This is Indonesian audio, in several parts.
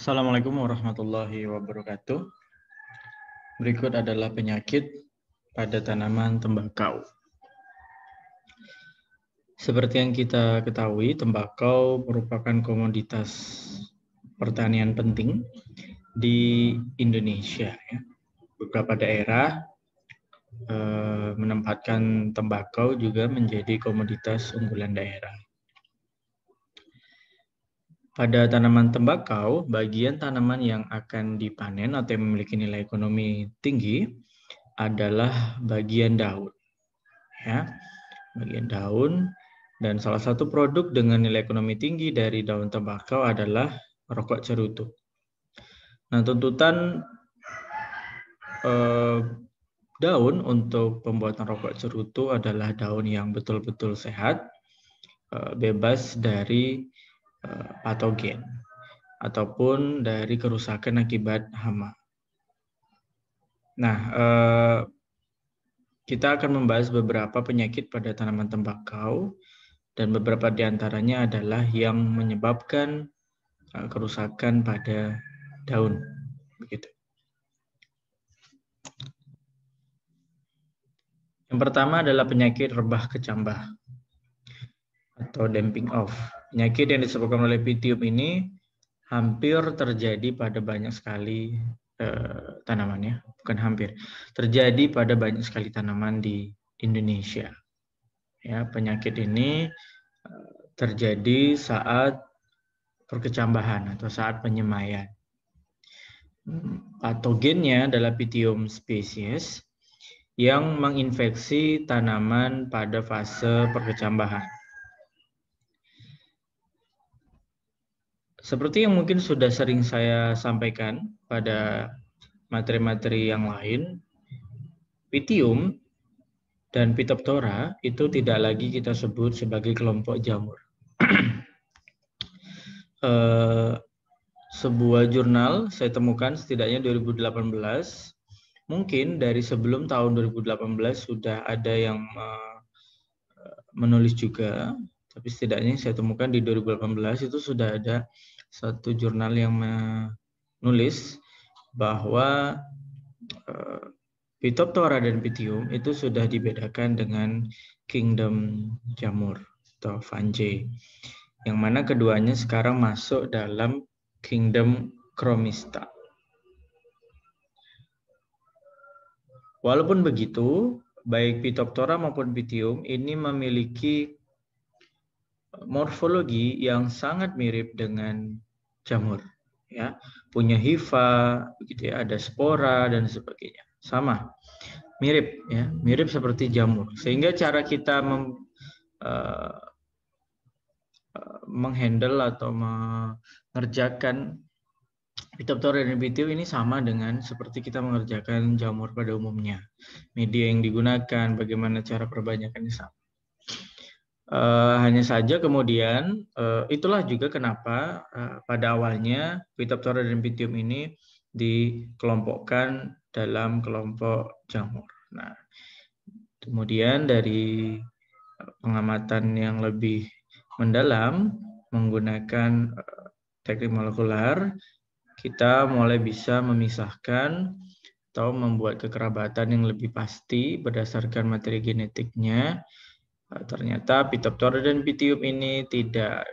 Assalamualaikum warahmatullahi wabarakatuh. Berikut adalah penyakit pada tanaman tembakau. Seperti yang kita ketahui, tembakau merupakan komoditas pertanian penting di Indonesia. Ya. Beberapa daerah eh, menempatkan tembakau juga menjadi komoditas unggulan daerah. Pada tanaman tembakau, bagian tanaman yang akan dipanen atau yang memiliki nilai ekonomi tinggi adalah bagian daun. Ya, bagian daun dan salah satu produk dengan nilai ekonomi tinggi dari daun tembakau adalah rokok cerutu. Nah, tuntutan eh, daun untuk pembuatan rokok cerutu adalah daun yang betul-betul sehat, eh, bebas dari patogen ataupun dari kerusakan akibat hama. Nah, eh, kita akan membahas beberapa penyakit pada tanaman tembakau dan beberapa di antaranya adalah yang menyebabkan eh, kerusakan pada daun. Begitu. Yang pertama adalah penyakit rebah kecambah atau damping off. Penyakit yang disebabkan oleh pitium ini hampir terjadi pada banyak sekali eh, tanaman ya, bukan hampir. Terjadi pada banyak sekali tanaman di Indonesia. Ya, penyakit ini eh, terjadi saat perkecambahan atau saat penyemaian. Patogennya adalah Pitium species yang menginfeksi tanaman pada fase perkecambahan. Seperti yang mungkin sudah sering saya sampaikan pada materi-materi yang lain, Pitium dan Pitoptora itu tidak lagi kita sebut sebagai kelompok jamur. eh, sebuah jurnal saya temukan setidaknya 2018, mungkin dari sebelum tahun 2018 sudah ada yang eh, menulis juga tapi setidaknya saya temukan di 2018 itu sudah ada satu jurnal yang menulis bahwa uh, Phytophthora dan Pythium itu sudah dibedakan dengan kingdom jamur atau fungi yang mana keduanya sekarang masuk dalam kingdom chromista. Walaupun begitu, baik Phytophthora maupun Pythium ini memiliki morfologi yang sangat mirip dengan jamur ya. Punya hifa begitu ya. Ada spora dan sebagainya. Sama. Mirip ya. Mirip seperti jamur. Sehingga cara kita mem, uh, menghandle atau mengerjakan Phytophthora Pithium ini sama dengan seperti kita mengerjakan jamur pada umumnya. Media yang digunakan, bagaimana cara perbanyakannya sama. Uh, hanya saja kemudian uh, itulah juga kenapa uh, pada awalnya Phytophthora dan Pythium ini dikelompokkan dalam kelompok jamur. Nah, kemudian dari pengamatan yang lebih mendalam menggunakan teknik molekular, kita mulai bisa memisahkan atau membuat kekerabatan yang lebih pasti berdasarkan materi genetiknya ternyata Phytophthora dan Pythium ini tidak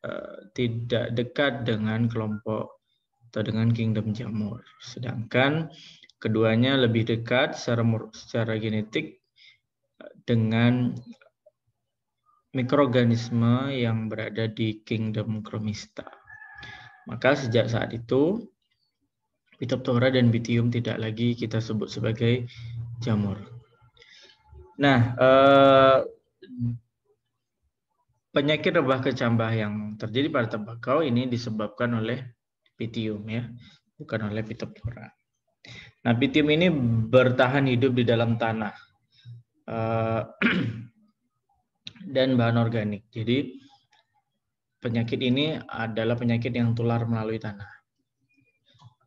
uh, tidak dekat dengan kelompok atau dengan kingdom jamur. Sedangkan keduanya lebih dekat secara secara genetik eh, dengan mikroorganisme yang berada di kingdom Chromista. Maka sejak saat itu Phytophthora dan Pythium tidak lagi kita sebut sebagai jamur. Nah, eh, penyakit rebah kecambah yang terjadi pada tembakau ini disebabkan oleh pitium ya, bukan oleh Phytophthora. Nah, pitium ini bertahan hidup di dalam tanah uh, dan bahan organik. Jadi penyakit ini adalah penyakit yang tular melalui tanah.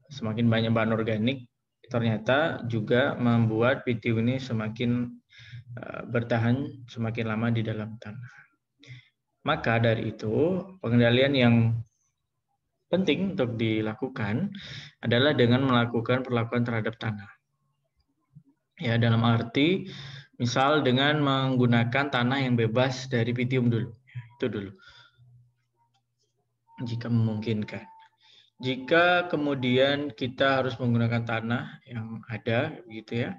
Semakin banyak bahan organik, ternyata juga membuat pitium ini semakin Eh, bertahan semakin lama di dalam tanah. Maka dari itu, pengendalian yang penting untuk dilakukan adalah dengan melakukan perlakuan terhadap tanah. Ya, dalam arti misal dengan menggunakan tanah yang bebas dari pitium dulu. Itu dulu. Jika memungkinkan. Jika kemudian kita harus menggunakan tanah yang ada gitu ya,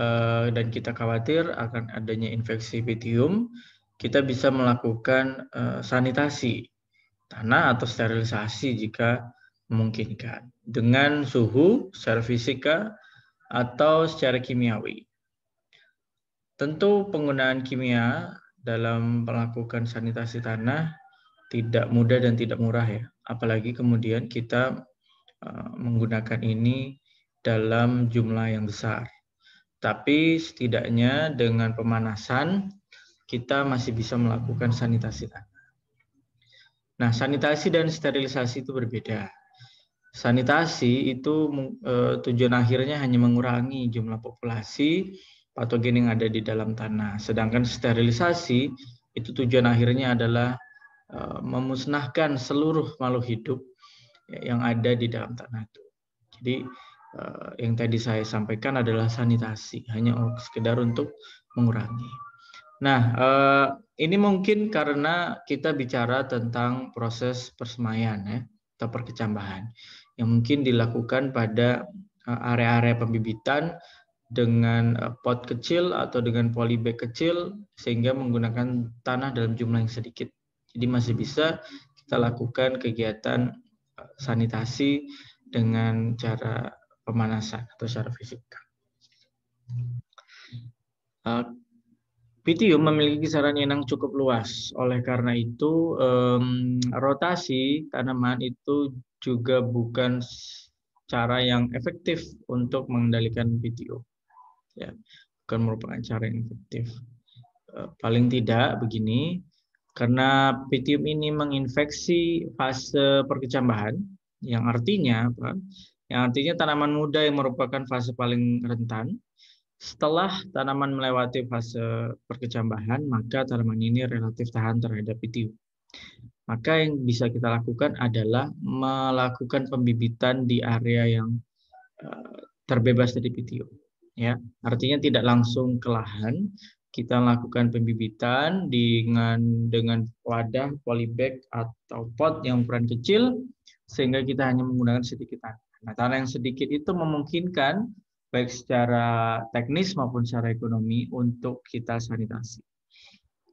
eh, dan kita khawatir akan adanya infeksi pitium, kita bisa melakukan eh, sanitasi tanah atau sterilisasi jika memungkinkan dengan suhu secara fisika atau secara kimiawi. Tentu penggunaan kimia dalam melakukan sanitasi tanah tidak mudah dan tidak murah ya. Apalagi kemudian kita uh, menggunakan ini dalam jumlah yang besar. Tapi setidaknya dengan pemanasan kita masih bisa melakukan sanitasi tanah. Nah, sanitasi dan sterilisasi itu berbeda. Sanitasi itu e, tujuan akhirnya hanya mengurangi jumlah populasi patogen yang ada di dalam tanah. Sedangkan sterilisasi itu tujuan akhirnya adalah memusnahkan seluruh makhluk hidup yang ada di dalam tanah itu. Jadi e, yang tadi saya sampaikan adalah sanitasi, hanya sekedar untuk mengurangi. Nah, eh, ini mungkin karena kita bicara tentang proses persemaian ya, atau perkecambahan yang mungkin dilakukan pada eh, area-area pembibitan dengan eh, pot kecil atau dengan polybag kecil sehingga menggunakan tanah dalam jumlah yang sedikit. Jadi masih bisa kita lakukan kegiatan sanitasi dengan cara pemanasan atau secara fisika. Pitium memiliki kisaran yang cukup luas. Oleh karena itu, rotasi tanaman itu juga bukan cara yang efektif untuk mengendalikan pitium. Ya, bukan merupakan cara yang efektif. Uh, paling tidak begini, karena pitium ini menginfeksi fase perkecambahan, yang artinya apa? Yang artinya tanaman muda yang merupakan fase paling rentan setelah tanaman melewati fase perkecambahan, maka tanaman ini relatif tahan terhadap pitium. Maka yang bisa kita lakukan adalah melakukan pembibitan di area yang eh, terbebas dari pitium. Ya, artinya tidak langsung ke lahan, kita lakukan pembibitan dengan dengan wadah polybag atau pot yang ukuran kecil sehingga kita hanya menggunakan sedikit tanah. Nah, tanah yang sedikit itu memungkinkan baik secara teknis maupun secara ekonomi untuk kita sanitasi.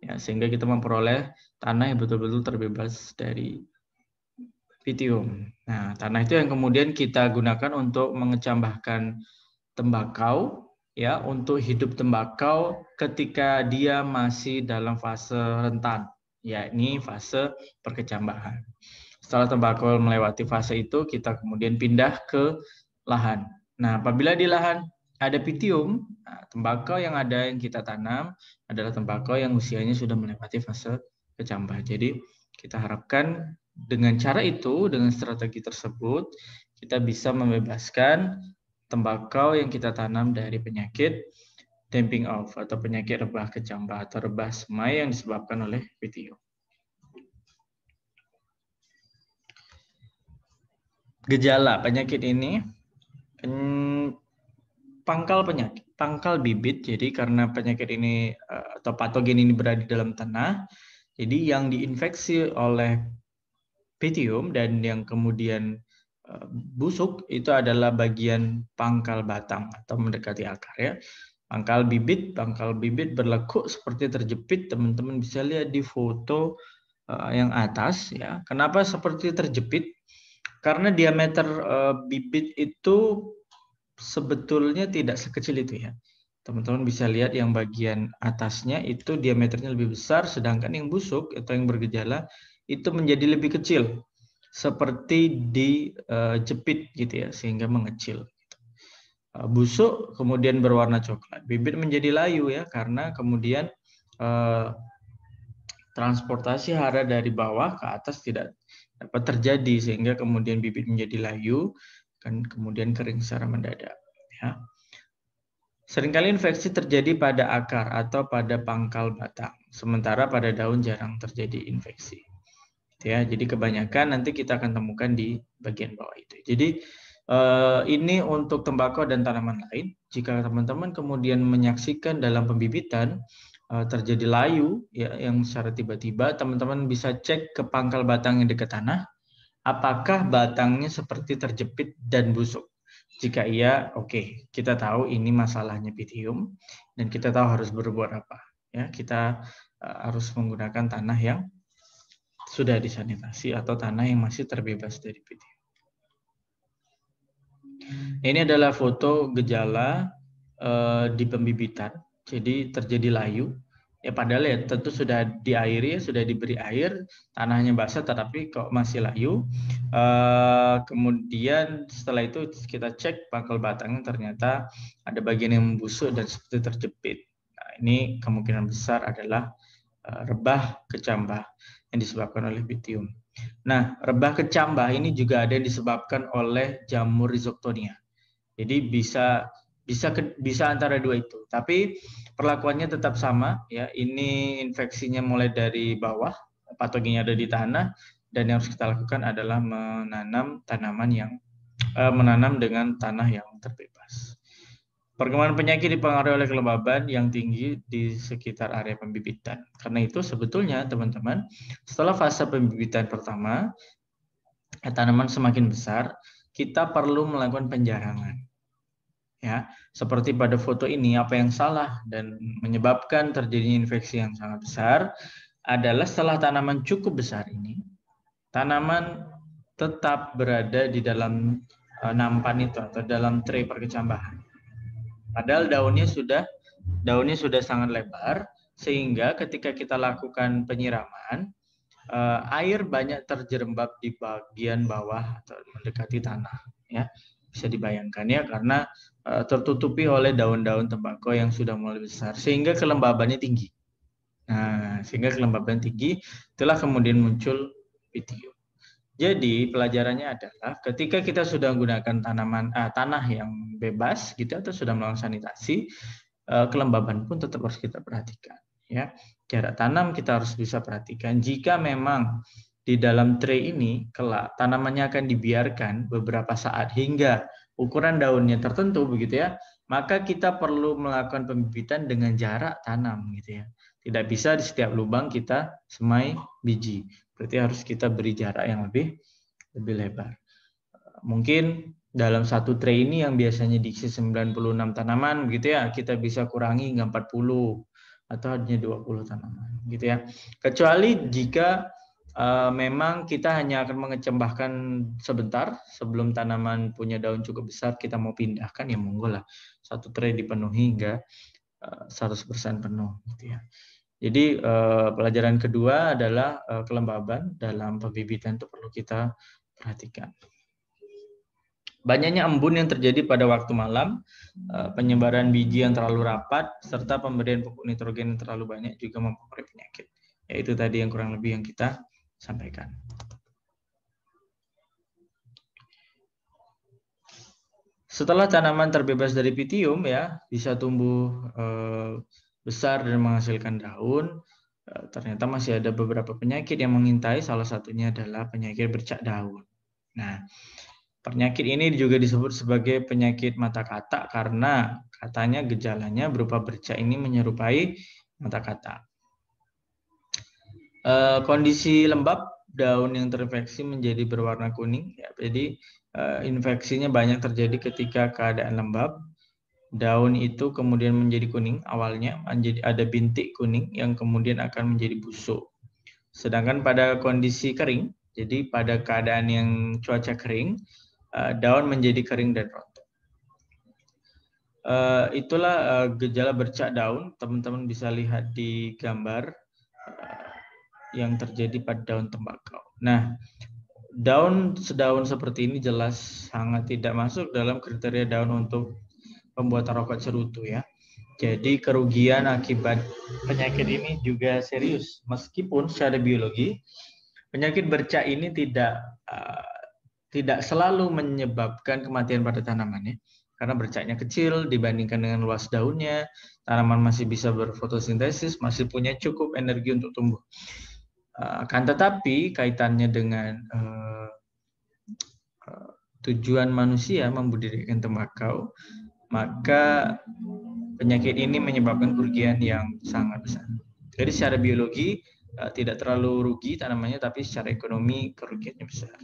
Ya, sehingga kita memperoleh tanah yang betul-betul terbebas dari pitium. Nah, tanah itu yang kemudian kita gunakan untuk mengecambahkan tembakau ya untuk hidup tembakau ketika dia masih dalam fase rentan, yakni fase perkecambahan. Setelah tembakau melewati fase itu, kita kemudian pindah ke lahan. Nah, apabila di lahan ada pitium, nah, tembakau yang ada yang kita tanam adalah tembakau yang usianya sudah melewati fase kecambah. Jadi, kita harapkan dengan cara itu, dengan strategi tersebut, kita bisa membebaskan tembakau yang kita tanam dari penyakit damping off atau penyakit rebah kecambah atau rebah semai yang disebabkan oleh pitium. Gejala penyakit ini pangkal penyakit, pangkal bibit. Jadi karena penyakit ini eh, atau patogen ini berada di dalam tanah, jadi yang diinfeksi oleh pitium dan yang kemudian busuk itu adalah bagian pangkal batang atau mendekati akar ya. Pangkal bibit, pangkal bibit berlekuk seperti terjepit. Teman-teman bisa lihat di foto eh, yang atas ya. Kenapa seperti terjepit? Karena diameter uh, bibit itu sebetulnya tidak sekecil itu ya. Teman-teman bisa lihat yang bagian atasnya itu diameternya lebih besar, sedangkan yang busuk atau yang bergejala itu menjadi lebih kecil, seperti dijepit gitu ya, sehingga mengecil. Uh, busuk kemudian berwarna coklat, bibit menjadi layu ya, karena kemudian uh, transportasi hara dari bawah ke atas tidak dapat terjadi sehingga kemudian bibit menjadi layu dan kemudian kering secara mendadak. Ya. Seringkali infeksi terjadi pada akar atau pada pangkal batang, sementara pada daun jarang terjadi infeksi. Ya. Jadi kebanyakan nanti kita akan temukan di bagian bawah itu. Jadi uh, ini untuk tembakau dan tanaman lain. Jika teman-teman kemudian menyaksikan dalam pembibitan uh, terjadi layu ya yang secara tiba-tiba, teman-teman bisa cek ke pangkal batang yang dekat tanah, apakah batangnya seperti terjepit dan busuk. Jika iya, oke, okay. kita tahu ini masalahnya pitium dan kita tahu harus berbuat apa. Ya, kita uh, harus menggunakan tanah yang sudah disanitasi atau tanah yang masih terbebas dari PTM. Ini adalah foto gejala uh, di pembibitan. Jadi terjadi layu. Ya padahal ya tentu sudah diairi, sudah diberi air, tanahnya basah tetapi kok masih layu. Uh, kemudian setelah itu kita cek pangkal batangnya ternyata ada bagian yang membusuk dan seperti terjepit. Nah, ini kemungkinan besar adalah uh, rebah kecambah yang disebabkan oleh bitium. Nah, rebah kecambah ini juga ada yang disebabkan oleh jamur rhizoctonia. Jadi bisa bisa bisa antara dua itu. Tapi perlakuannya tetap sama ya. Ini infeksinya mulai dari bawah, patogennya ada di tanah dan yang harus kita lakukan adalah menanam tanaman yang eh, menanam dengan tanah yang terbebas. Perkembangan penyakit dipengaruhi oleh kelembaban yang tinggi di sekitar area pembibitan. Karena itu sebetulnya teman-teman, setelah fase pembibitan pertama, tanaman semakin besar, kita perlu melakukan penjarangan. Ya, seperti pada foto ini, apa yang salah dan menyebabkan terjadinya infeksi yang sangat besar adalah setelah tanaman cukup besar ini, tanaman tetap berada di dalam eh, nampan itu atau dalam tray perkecambahan Padahal daunnya sudah daunnya sudah sangat lebar sehingga ketika kita lakukan penyiraman uh, air banyak terjerembab di bagian bawah atau mendekati tanah ya bisa dibayangkan ya karena uh, tertutupi oleh daun-daun tembakau yang sudah mulai besar sehingga kelembabannya tinggi. Nah, sehingga kelembaban tinggi telah kemudian muncul video. Jadi pelajarannya adalah ketika kita sudah menggunakan tanaman uh, tanah yang bebas gitu atau sudah melakukan sanitasi, uh, kelembaban pun tetap harus kita perhatikan. Ya, jarak tanam kita harus bisa perhatikan. Jika memang di dalam tray ini kelak tanamannya akan dibiarkan beberapa saat hingga ukuran daunnya tertentu begitu ya, maka kita perlu melakukan pembibitan dengan jarak tanam gitu ya. Tidak bisa di setiap lubang kita semai biji. Berarti harus kita beri jarak yang lebih lebih lebar. Mungkin dalam satu tray ini yang biasanya diisi 96 tanaman gitu ya, kita bisa kurangi hingga 40 atau hanya 20 tanaman gitu ya. Kecuali jika uh, memang kita hanya akan mengecembahkan sebentar sebelum tanaman punya daun cukup besar kita mau pindahkan ya monggo lah. Satu tray dipenuhi hingga uh, 100% penuh gitu ya. Jadi uh, pelajaran kedua adalah uh, kelembaban dalam pembibitan itu perlu kita perhatikan. Banyaknya embun yang terjadi pada waktu malam, uh, penyebaran biji yang terlalu rapat, serta pemberian pupuk nitrogen yang terlalu banyak juga mempengaruhi penyakit. Yaitu tadi yang kurang lebih yang kita sampaikan. Setelah tanaman terbebas dari pitium ya bisa tumbuh eh, besar dan menghasilkan daun, eh, ternyata masih ada beberapa penyakit yang mengintai, salah satunya adalah penyakit bercak daun. Nah, penyakit ini juga disebut sebagai penyakit mata katak karena katanya gejalanya berupa bercak ini menyerupai mata katak. Eh, kondisi lembab daun yang terinfeksi menjadi berwarna kuning. Ya, jadi eh, infeksinya banyak terjadi ketika keadaan lembab daun itu kemudian menjadi kuning awalnya menjadi ada bintik kuning yang kemudian akan menjadi busuk. Sedangkan pada kondisi kering, jadi pada keadaan yang cuaca kering, eh, daun menjadi kering dan rontok. Eh, itulah eh, gejala bercak daun. Teman-teman bisa lihat di gambar yang terjadi pada daun tembakau. Nah, daun sedaun seperti ini jelas sangat tidak masuk dalam kriteria daun untuk pembuatan rokok cerutu ya. Jadi kerugian akibat penyakit ini juga serius. Meskipun secara biologi penyakit bercak ini tidak uh, tidak selalu menyebabkan kematian pada tanaman ya. Karena bercaknya kecil dibandingkan dengan luas daunnya, tanaman masih bisa berfotosintesis, masih punya cukup energi untuk tumbuh. Akan tetapi kaitannya dengan tujuan manusia membudidayakan tembakau, maka penyakit ini menyebabkan kerugian yang sangat besar. Jadi secara biologi tidak terlalu rugi tanamannya, tapi secara ekonomi kerugiannya besar.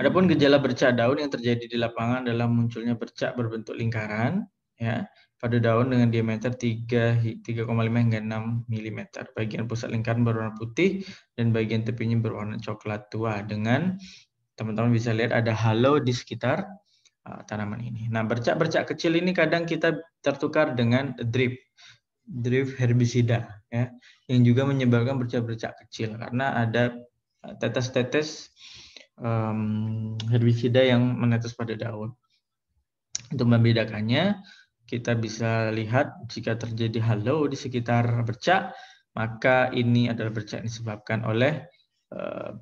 Adapun gejala bercak daun yang terjadi di lapangan adalah munculnya bercak berbentuk lingkaran ya pada daun dengan diameter 3 3,5 hingga 6 mm. Bagian pusat lingkaran berwarna putih dan bagian tepinya berwarna coklat tua dengan teman-teman bisa lihat ada halo di sekitar tanaman ini. Nah, bercak-bercak kecil ini kadang kita tertukar dengan drip drip herbisida ya yang juga menyebabkan bercak-bercak kecil karena ada uh, tetes-tetes um, herbisida yang menetes pada daun. Untuk membedakannya, kita bisa lihat jika terjadi halo di sekitar bercak, maka ini adalah bercak yang disebabkan oleh uh,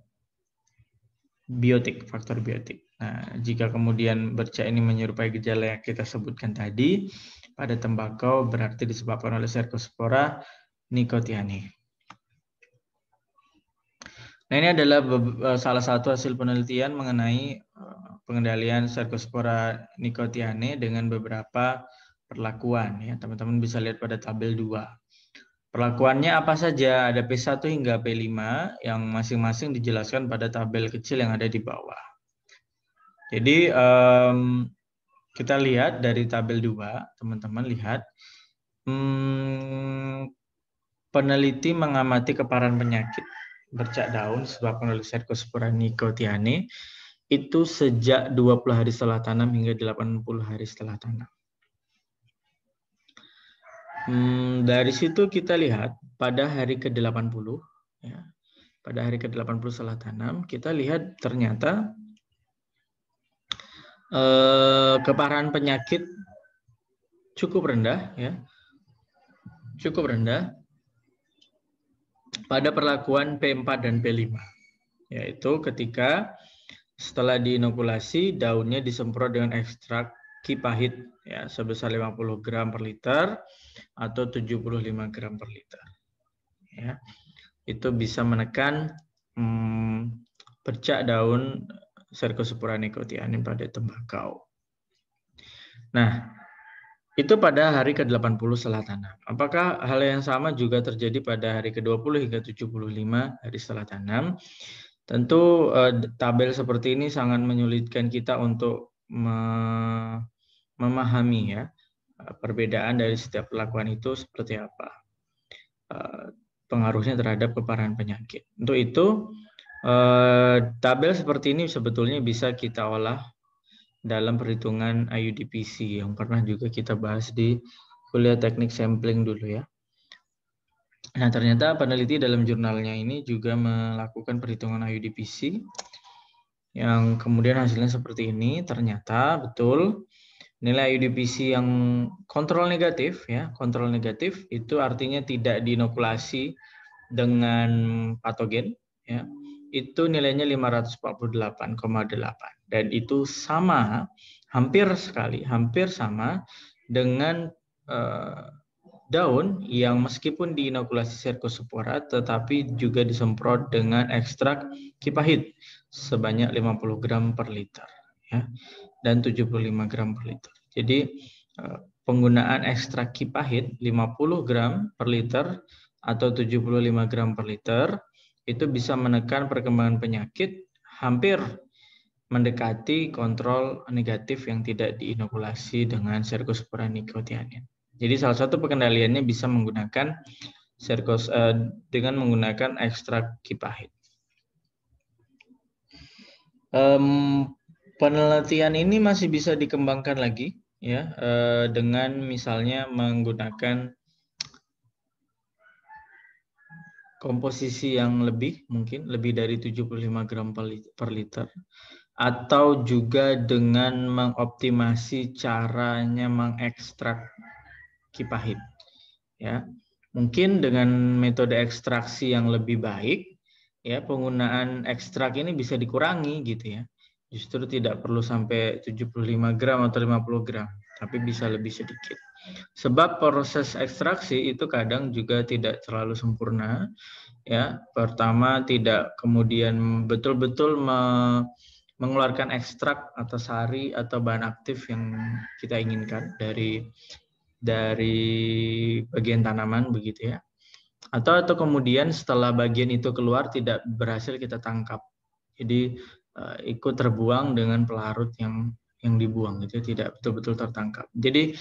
biotik, faktor biotik. Nah, jika kemudian bercak ini menyerupai gejala yang kita sebutkan tadi, pada tembakau berarti disebabkan oleh Cercospora nicotianae. Nah, ini adalah eh, salah satu hasil penelitian mengenai eh, pengendalian Cercospora nicotianae dengan beberapa perlakuan ya. Teman-teman bisa lihat pada tabel 2. Perlakuannya apa saja? Ada P1 hingga P5 yang masing-masing dijelaskan pada tabel kecil yang ada di bawah. Jadi um, kita lihat dari tabel 2, teman-teman lihat. Hmm, peneliti mengamati keparan penyakit bercak daun disebabkan oleh Cercospora nicotianae itu sejak 20 hari setelah tanam hingga 80 hari setelah tanam. Hmm, dari situ kita lihat pada hari ke-80 ya. Pada hari ke-80 setelah tanam, kita lihat ternyata eh, keparahan penyakit cukup rendah ya. Cukup rendah pada perlakuan P4 dan P5. Yaitu ketika setelah diinokulasi daunnya disemprot dengan ekstrak kipahit ya sebesar 50 gram per liter atau 75 gram per liter. Ya. Itu bisa menekan hmm, bercak daun Cercospora nicotiana pada tembakau. Nah, itu pada hari ke-80 setelah tanam. Apakah hal yang sama juga terjadi pada hari ke-20 hingga 75 hari setelah tanam? Tentu eh, tabel seperti ini sangat menyulitkan kita untuk memahami ya eh, perbedaan dari setiap perlakuan itu seperti apa eh, pengaruhnya terhadap keparahan penyakit. Untuk itu eh, tabel seperti ini sebetulnya bisa kita olah dalam perhitungan IUDPC yang pernah juga kita bahas di kuliah teknik sampling dulu ya. Nah, ternyata peneliti dalam jurnalnya ini juga melakukan perhitungan IUDPC yang kemudian hasilnya seperti ini. Ternyata betul nilai IUDPC yang kontrol negatif ya, kontrol negatif itu artinya tidak diinokulasi dengan patogen ya. Itu nilainya 548,8 dan itu sama hampir sekali, hampir sama dengan uh, daun yang meskipun diinokulasi Cercospora tetapi juga disemprot dengan ekstrak kipahit sebanyak 50 gram per liter ya dan 75 gram per liter. Jadi eh, penggunaan ekstrak kipahit 50 gram per liter atau 75 gram per liter itu bisa menekan perkembangan penyakit hampir mendekati kontrol negatif yang tidak diinokulasi dengan Cercospora nicotiana. Jadi salah satu pengendaliannya bisa menggunakan serkos uh, dengan menggunakan ekstrak kipahit. Um, penelitian ini masih bisa dikembangkan lagi ya uh, dengan misalnya menggunakan komposisi yang lebih mungkin lebih dari 75 gram per liter atau juga dengan mengoptimasi caranya mengekstrak kipahit. Ya, mungkin dengan metode ekstraksi yang lebih baik, ya penggunaan ekstrak ini bisa dikurangi gitu ya. Justru tidak perlu sampai 75 gram atau 50 gram, tapi bisa lebih sedikit. Sebab proses ekstraksi itu kadang juga tidak terlalu sempurna. Ya, pertama tidak kemudian betul-betul me mengeluarkan ekstrak atau sari atau bahan aktif yang kita inginkan dari dari bagian tanaman begitu ya. Atau atau kemudian setelah bagian itu keluar tidak berhasil kita tangkap. Jadi uh, ikut terbuang dengan pelarut yang yang dibuang itu tidak betul-betul tertangkap. Jadi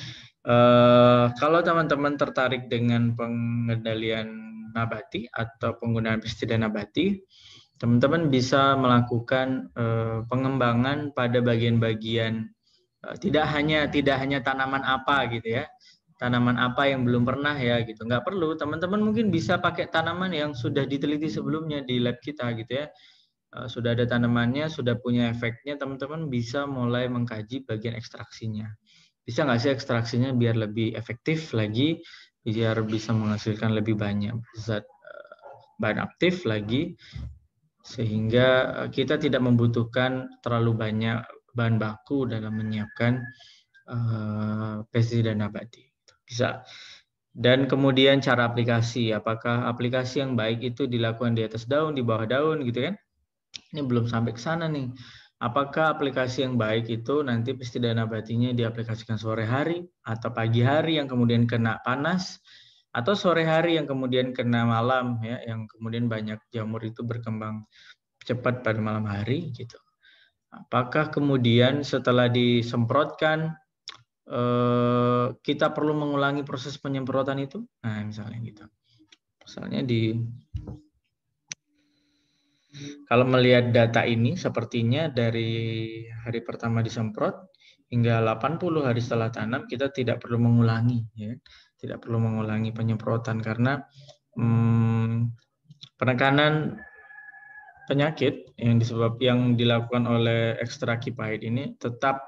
uh, kalau teman-teman tertarik dengan pengendalian nabati atau penggunaan pestisida nabati, teman-teman bisa melakukan uh, pengembangan pada bagian-bagian uh, tidak hanya tidak hanya tanaman apa gitu ya tanaman apa yang belum pernah ya gitu nggak perlu teman-teman mungkin bisa pakai tanaman yang sudah diteliti sebelumnya di lab kita gitu ya sudah ada tanamannya sudah punya efeknya teman-teman bisa mulai mengkaji bagian ekstraksinya bisa nggak sih ekstraksinya biar lebih efektif lagi biar bisa menghasilkan lebih banyak zat bahan aktif lagi sehingga eh, kita tidak membutuhkan terlalu banyak bahan baku dalam menyiapkan uh, pestisida nabati. Bisa. Dan kemudian cara aplikasi, apakah aplikasi yang baik itu dilakukan di atas daun, di bawah daun gitu kan? Ini belum sampai ke sana nih. Apakah aplikasi yang baik itu nanti pestisida nabatinya diaplikasikan sore hari atau pagi hari yang kemudian kena panas atau sore hari yang kemudian kena malam ya yang kemudian banyak jamur itu berkembang cepat pada malam hari gitu. Apakah kemudian setelah disemprotkan eh, kita perlu mengulangi proses penyemprotan itu? Nah, misalnya gitu. Misalnya di kalau melihat data ini sepertinya dari hari pertama disemprot hingga 80 hari setelah tanam kita tidak perlu mengulangi ya tidak perlu mengulangi penyemprotan karena hmm, penekanan penyakit yang disebab yang dilakukan oleh ekstrakipahid ini tetap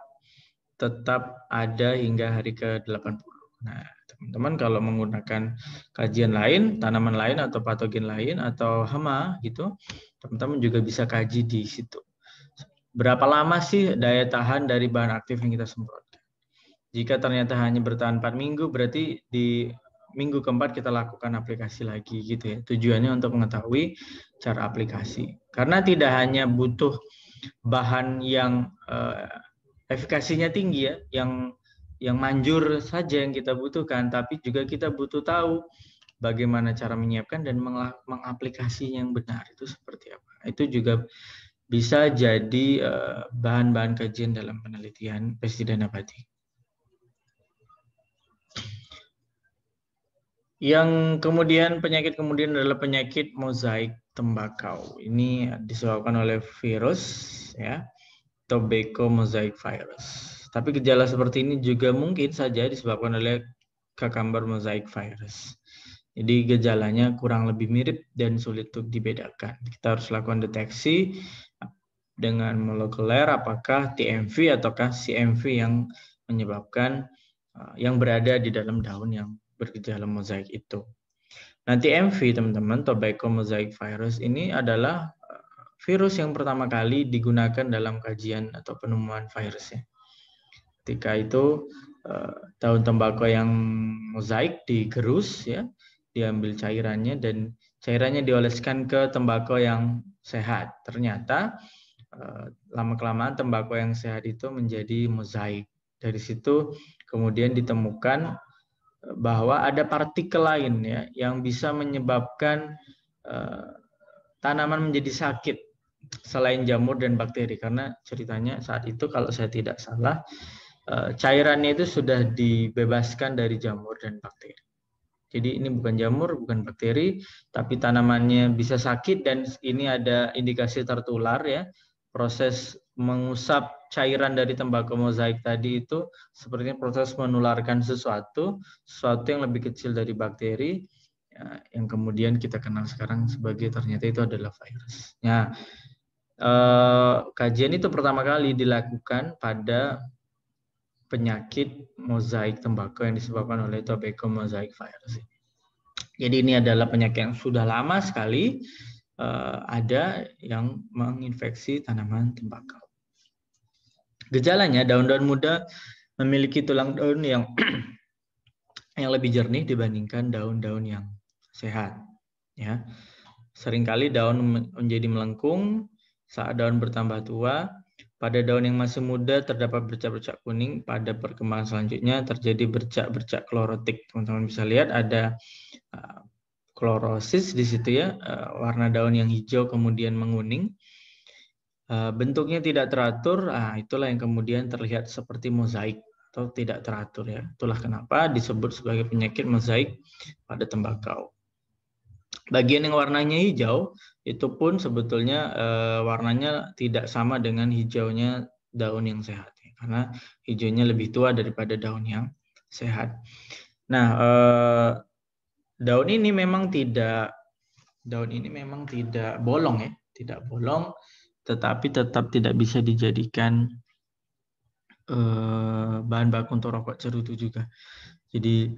tetap ada hingga hari ke-80. Nah, teman-teman kalau menggunakan kajian lain, tanaman lain atau patogen lain atau hama gitu, teman-teman juga bisa kaji di situ. Berapa lama sih daya tahan dari bahan aktif yang kita semprotkan? Jika ternyata hanya bertahan 4 minggu, berarti di minggu keempat kita lakukan aplikasi lagi gitu ya. Tujuannya untuk mengetahui cara aplikasi. Karena tidak hanya butuh bahan yang uh, efikasinya tinggi ya, yang yang manjur saja yang kita butuhkan, tapi juga kita butuh tahu bagaimana cara menyiapkan dan mengaplikasinya yang benar itu seperti apa. Itu juga bisa jadi eh, bahan-bahan kajian dalam penelitian pestisida nabati. Yang kemudian penyakit kemudian adalah penyakit mozaik tembakau. Ini disebabkan oleh virus ya, tobacco mosaic virus. Tapi gejala seperti ini juga mungkin saja disebabkan oleh cucumber mosaic virus. Jadi gejalanya kurang lebih mirip dan sulit untuk dibedakan. Kita harus lakukan deteksi dengan molekuler apakah TMV ataukah CMV yang menyebabkan uh, yang berada di dalam daun yang bergejala mozaik itu. Nanti MV teman-teman, tobacco mosaic virus ini adalah eh, virus yang pertama kali digunakan dalam kajian atau penemuan virusnya. Ketika itu eh, daun tembakau yang mozaik digerus ya, diambil cairannya dan cairannya dioleskan ke tembakau yang sehat. Ternyata eh, lama kelamaan tembakau yang sehat itu menjadi mozaik. Dari situ kemudian ditemukan bahwa ada partikel lain ya yang bisa menyebabkan tanaman menjadi sakit selain jamur dan bakteri karena ceritanya saat itu kalau saya tidak salah cairannya itu sudah dibebaskan dari jamur dan bakteri. Jadi ini bukan jamur, bukan bakteri, tapi tanamannya bisa sakit dan ini ada indikasi tertular ya. Proses mengusap cairan dari tembakau mozaik tadi itu sepertinya proses menularkan sesuatu, sesuatu yang lebih kecil dari bakteri, ya, yang kemudian kita kenal sekarang sebagai ternyata itu adalah virus. Ya, eh, kajian itu pertama kali dilakukan pada penyakit mozaik tembakau yang disebabkan oleh tobacco mosaic virus. Jadi ini adalah penyakit yang sudah lama sekali uh, ada yang menginfeksi tanaman tembakau. Gejalanya daun-daun muda memiliki tulang daun yang yang lebih jernih dibandingkan daun-daun yang sehat. Ya, sering kali daun menjadi melengkung saat daun bertambah tua. Pada daun yang masih muda terdapat bercak-bercak kuning. Pada perkembangan selanjutnya terjadi bercak-bercak klorotik. Teman-teman bisa lihat ada uh, klorosis di situ ya, uh, warna daun yang hijau kemudian menguning. Uh, bentuknya tidak teratur, ah, itulah yang kemudian terlihat seperti mozaik atau tidak teratur ya. Itulah kenapa disebut sebagai penyakit mozaik pada tembakau. Bagian yang warnanya hijau itu pun sebetulnya eh, warnanya tidak sama dengan hijaunya daun yang sehat ya, karena hijaunya lebih tua daripada daun yang sehat. Nah, eh, daun ini memang tidak daun ini memang tidak bolong ya, tidak bolong tetapi tetap tidak bisa dijadikan eh, bahan baku untuk rokok cerutu juga. Jadi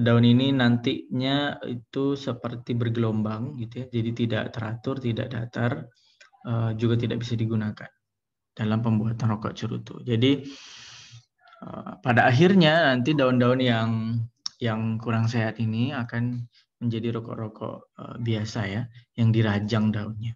daun ini nantinya itu seperti bergelombang gitu ya. Jadi tidak teratur, tidak datar, eh, juga tidak bisa digunakan dalam pembuatan rokok cerutu. Jadi eh, pada akhirnya nanti daun-daun yang yang kurang sehat ini akan menjadi rokok-rokok eh, biasa ya, yang dirajang daunnya.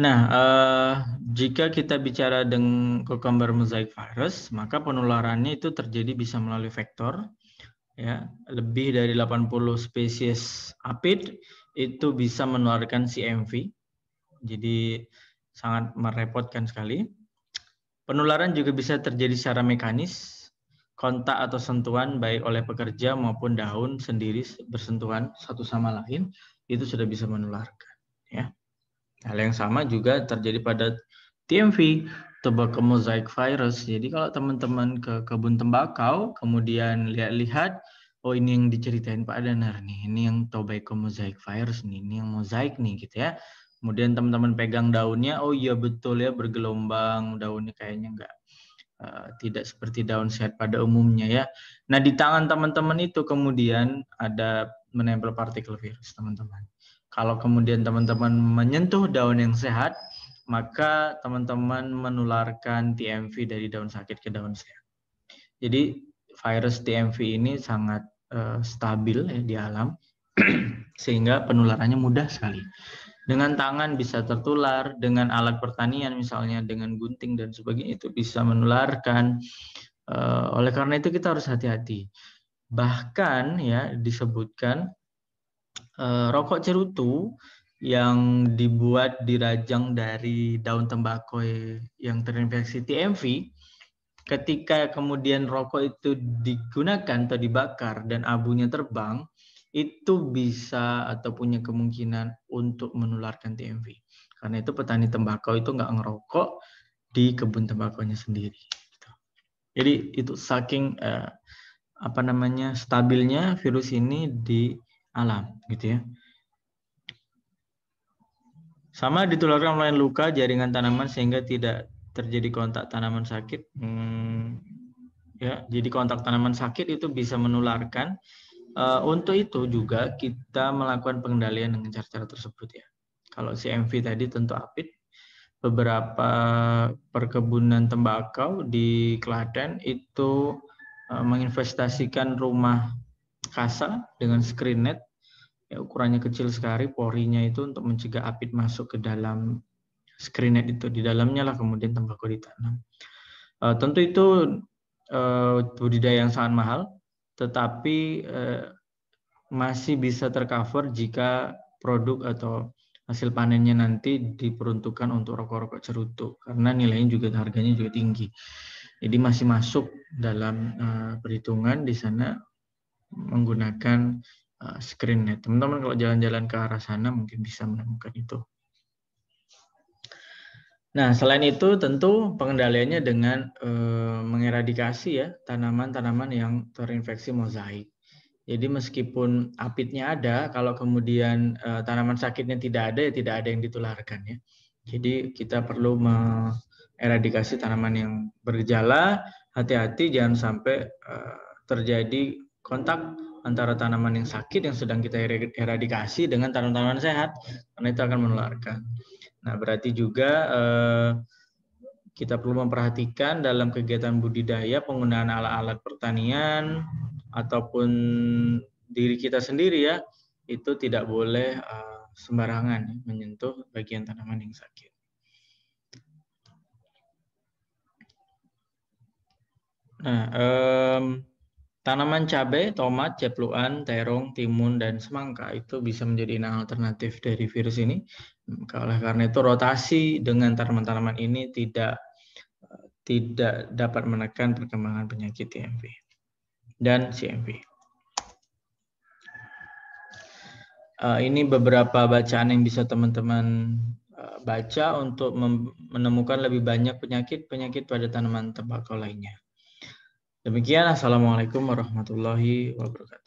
Nah, uh, jika kita bicara dengan cucumber mosaic virus, maka penularannya itu terjadi bisa melalui vektor. Ya, lebih dari 80 spesies apid itu bisa menularkan CMV. Jadi sangat merepotkan sekali. Penularan juga bisa terjadi secara mekanis, kontak atau sentuhan baik oleh pekerja maupun daun sendiri bersentuhan satu sama lain itu sudah bisa menularkan, ya. Hal yang sama juga terjadi pada TMV, tobacco mosaic virus. Jadi kalau teman-teman ke kebun tembakau, kemudian lihat-lihat, oh ini yang diceritain Pak Danar nih, ini yang tobacco mosaic virus nih, ini yang mozaik nih gitu ya. Kemudian teman-teman pegang daunnya, oh iya betul ya bergelombang, daunnya kayaknya enggak Uh, tidak seperti daun sehat pada umumnya ya. Nah di tangan teman-teman itu kemudian ada menempel partikel virus teman-teman. Kalau kemudian teman-teman menyentuh daun yang sehat, maka teman-teman menularkan TMV dari daun sakit ke daun sehat. Jadi virus TMV ini sangat uh, stabil ya di alam, sehingga penularannya mudah sekali. Dengan tangan bisa tertular, dengan alat pertanian misalnya dengan gunting dan sebagainya itu bisa menularkan. Uh, oleh karena itu kita harus hati-hati. Bahkan ya disebutkan uh, rokok cerutu yang dibuat dirajang dari daun tembakau yang terinfeksi TMV, ketika kemudian rokok itu digunakan atau dibakar dan abunya terbang, itu bisa atau punya kemungkinan untuk menularkan TMV. Karena itu petani tembakau itu nggak ngerokok di kebun tembakaunya sendiri. Jadi itu saking uh, apa namanya stabilnya virus ini di alam gitu ya. Sama ditularkan melalui luka jaringan tanaman sehingga tidak terjadi kontak tanaman sakit. Hmm, ya, jadi kontak tanaman sakit itu bisa menularkan. Uh, untuk itu juga kita melakukan pengendalian dengan cara-cara tersebut ya. Kalau CMV tadi tentu apit, beberapa perkebunan tembakau di Klaten itu uh, menginvestasikan rumah kasa dengan screen net ya, ukurannya kecil sekali porinya itu untuk mencegah apit masuk ke dalam screen net itu di dalamnya lah kemudian tembakau ditanam uh, tentu itu uh, budidaya yang sangat mahal tetapi uh, masih bisa tercover jika produk atau hasil panennya nanti diperuntukkan untuk rokok-rokok cerutu karena nilainya juga harganya juga tinggi. Jadi masih masuk dalam uh, perhitungan di sana menggunakan uh, screen net. Teman-teman kalau jalan-jalan ke arah sana mungkin bisa menemukan itu. Nah, selain itu tentu pengendaliannya dengan uh, mengeradikasi ya tanaman-tanaman yang terinfeksi mozaik. Jadi meskipun apitnya ada, kalau kemudian uh, tanaman sakitnya tidak ada, ya tidak ada yang ditularkan ya. Jadi kita perlu mengeradikasi tanaman yang bergejala. Hati-hati jangan sampai uh, terjadi kontak antara tanaman yang sakit yang sedang kita eradikasi dengan tanaman-tanaman sehat karena itu akan menularkan. Nah, berarti juga eh, kita perlu memperhatikan dalam kegiatan budidaya penggunaan alat-alat pertanian ataupun diri kita sendiri ya itu tidak boleh uh, sembarangan menyentuh bagian tanaman yang sakit. Nah, um, tanaman cabai, tomat, cepluan, terong, timun, dan semangka itu bisa menjadi alternatif dari virus ini. Oleh karena itu rotasi dengan tanaman-tanaman ini tidak tidak dapat menekan perkembangan penyakit TMV dan CMV. Eh, ini beberapa bacaan yang bisa teman-teman uh, baca untuk menemukan lebih banyak penyakit-penyakit pada tanaman tembakau lainnya. Demikian, Assalamualaikum warahmatullahi wabarakatuh.